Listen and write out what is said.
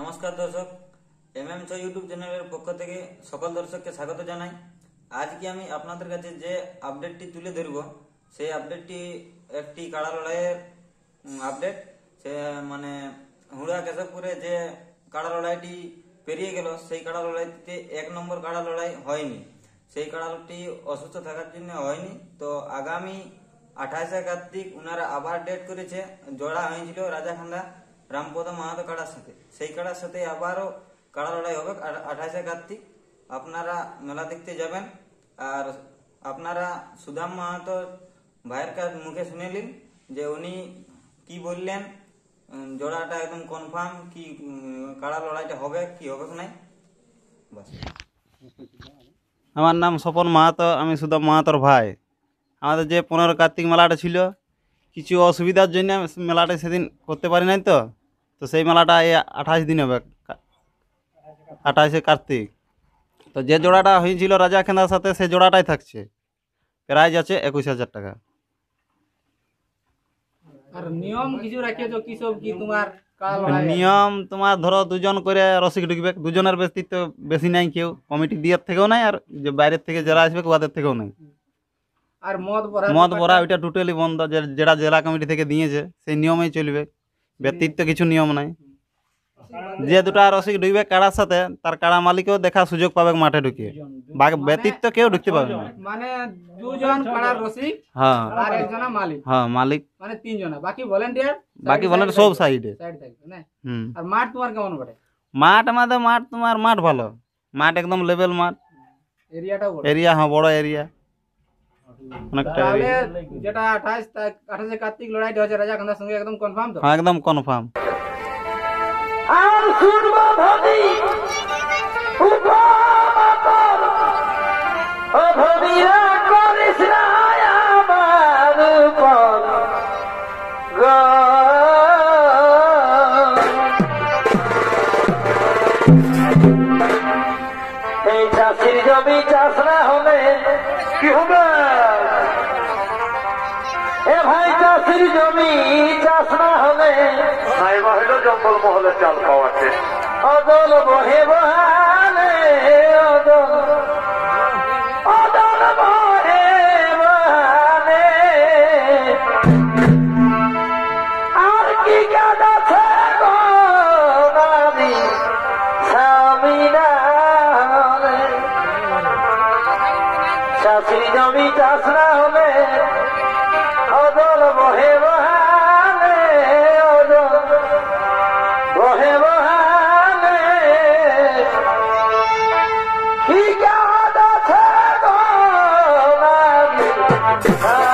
নমস্কার দর্শক M M ছয় ইউটিউব চ্যানেলের পক্ষ থেকে সকল দর্শককে স্বাগত জানাই। আজকে আমি আপনাদের কাছে যে আপডেটটি তুলে ধরব, সেই আপডেটটি একটি কাড়া লড়াইয়ের আপডেট সে মানে হুড়া কেশবপুরে যে কাড়া লড়াইটি পেরিয়ে গেল, সেই কাড়া লড়াইতে এক নম্বর কাড়া লড়াই হয়নি। সেই কাড়াটি অসুস্থ থাকার জন্য হয়নি। তো আগামী আঠাশে কার্তিক ওনারা আবার ডেট করেছে, জোড়া হয়েছিল রাজাখান্দা রামপদ মাহাতো কাড়ার সাথে। সেই কাড়ার সাথে আবারও কাড়া লড়াই হবে। আঠাশে কার্তিক, আপনারা মেলা দেখতে যাবেন। আর আপনারা সুদাম মাহাতো ভাইয়ের কাছ মুখে শুনে নিন যে উনি কি বললেন। জোড়াটা একদম কনফার্ম কি কাড়া লড়াইটা হবে কি হবে নাই। আমার নাম স্বপন মাহাতো, আমি সুদাম মাহাতোর ভাই। আমাদের যে পনেরো কার্তিক মেলাটা ছিল, কিছু অসুবিধার জন্য মেলাটা সেদিন করতে পারি নাই তো। তো সেই মেলাটা এই আঠাশ দিন হবে আঠাশে কার্তিক। তো যে জোড়াটা হয়েছিল রাজা খেন্দার সাথে সেই জোড়াটাই থাকছে। প্রাইজ আছে একুশ হাজার টাকা। আর নিয়ম তোমার নিয়ম তোমার ধরো দুজন করে রসিক ঢুকবে দুজনের তো বেশি নাই কেউ কমিটি দিয়ার থেকেও নাই আর যে বাইরের থেকে যারা আসবে ওদের থেকেও নাই। আর মদ ভরা মদ ভরা ওইটা টোটালি বন্ধ যে- যেটা জেলা কমিটি থেকে দিয়েছে সেই নিয়মেই চলবে। ব্যতীত কিছু নিয়ম নাই। যে দুটা রসিক ঢুকবে কাড়ার সাথে তার কাড়া মালিকও দেখার সুযোগ পাবে মাঠে ঢুকিয়ে। বাকি ব্যতীত কেউ ঢুকতে পারবে না। মানে দুজন পাড়ার রসিক হ্যাঁ। আর একজনা মালিক। হ্যাঁ মালিক। মানে তিনজনা বাকি ভলেন্টিয়ার বাকি বলেন সব সাইডে সাইড থাকবে না? আর মাঠ তোমার কেমন বটে? মাঠ আমাদের মাঠ তোমার মাঠ ভালো। মাঠ একদম লেভেল মাঠ। এরিয়াটাও বড় এরিয়া হ্যাঁ বড় এরিয়া অনেকটা। যেটা আঠাশ কার্তিক রাজা সঙ্গে একদম কনফার্ম তো? হ্যাঁ একদম কনফার্ম আর শুনব ধনী উপমাতর ও ধনীরা করিস না আমার উপর এই চাষির জমি চাষ না হলে কি হবে? জমি চাষ না হলে হইল জঙ্গল মহলে চাল পাওয়াছে অদল বহে বহালে অদল অদল বহে বহালে। আর কি কাজ আছে নারী স্বামী নালে চাষির জমি চাষ না হলে Bye.